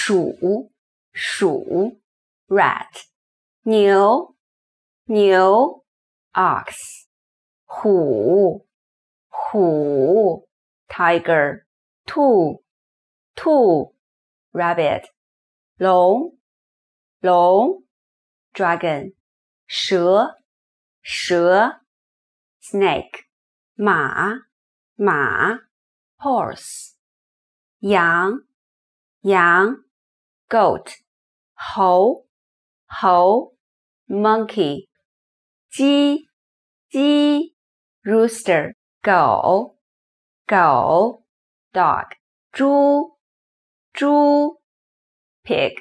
鼠鼠，rat，牛牛，ox，虎虎，tiger，兔兔，rabbit，龙龙，dragon，蛇蛇，snake，马马，horse，羊羊 goat, hou, hou, monkey, rooster, dog, pig,